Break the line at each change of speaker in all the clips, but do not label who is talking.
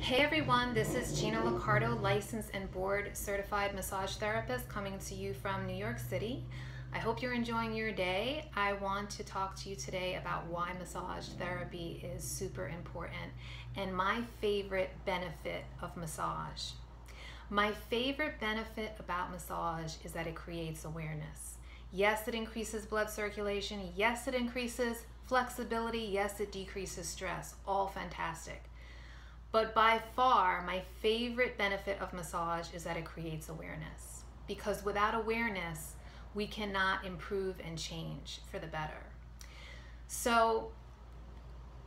Hey everyone, this is Gina Liccardo, licensed and board certified massage therapist coming to you from New York City. I hope you're enjoying your day. I want to talk to you today about why massage therapy is super important and my favorite benefit of massage. My favorite benefit about massage is that it creates awareness. Yes, it increases blood circulation. Yes, it increases flexibility. Yes, it decreases stress. All fantastic. But by far, my favorite benefit of massage is that it creates awareness. Because without awareness, we cannot improve and change for the better. So,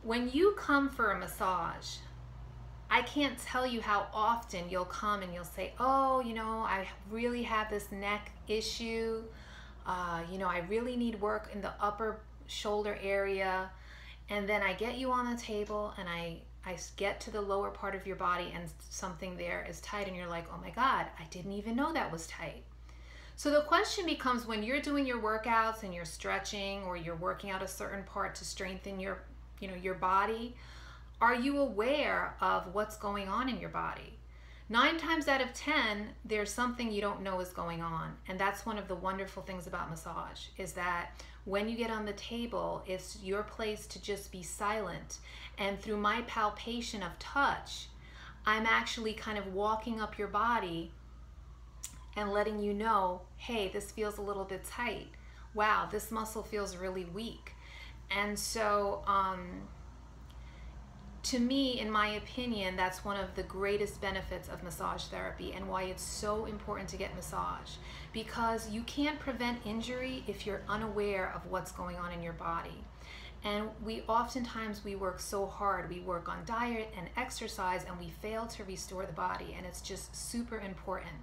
when you come for a massage, I can't tell you how often you'll come and you'll say, Oh, you know, I really have this neck issue. Uh, you know, I really need work in the upper shoulder area. And then I get you on the table and I I get to the lower part of your body and something there is tight, and you're like, oh my God, I didn't even know that was tight. So the question becomes when you're doing your workouts and you're stretching or you're working out a certain part to strengthen your, you know, your body, are you aware of what's going on in your body? Nine times out of 10, there's something you don't know is going on. And that's one of the wonderful things about massage is that when you get on the table, it's your place to just be silent. And through my palpation of touch, I'm actually kind of walking up your body and letting you know, hey, this feels a little bit tight. Wow, this muscle feels really weak. And so, um, to me, in my opinion, that's one of the greatest benefits of massage therapy and why it's so important to get massage. Because you can't prevent injury if you're unaware of what's going on in your body. And we oftentimes we work so hard. We work on diet and exercise and we fail to restore the body and it's just super important.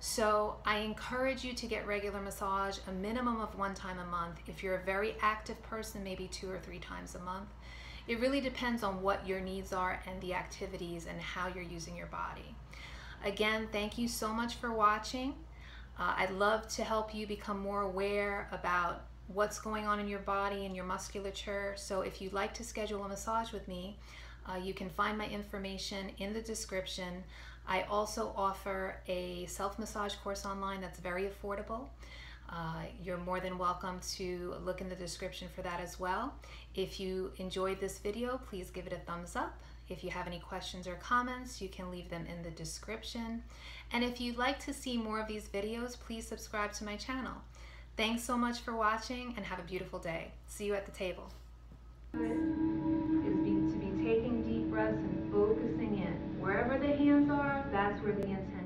So I encourage you to get regular massage, a minimum of one time a month. If you're a very active person, maybe two or three times a month. It really depends on what your needs are and the activities and how you're using your body. Again, thank you so much for watching. Uh, I'd love to help you become more aware about what's going on in your body and your musculature. So if you'd like to schedule a massage with me, uh, you can find my information in the description. I also offer a self-massage course online that's very affordable. Uh, you're more than welcome to look in the description for that as well. If you enjoyed this video, please give it a thumbs up. If you have any questions or comments, you can leave them in the description. And if you'd like to see more of these videos, please subscribe to my channel. Thanks so much for watching and have a beautiful day. See you at the table. Is be, to be taking deep breaths and focusing in. Wherever the hands are, that's where the intent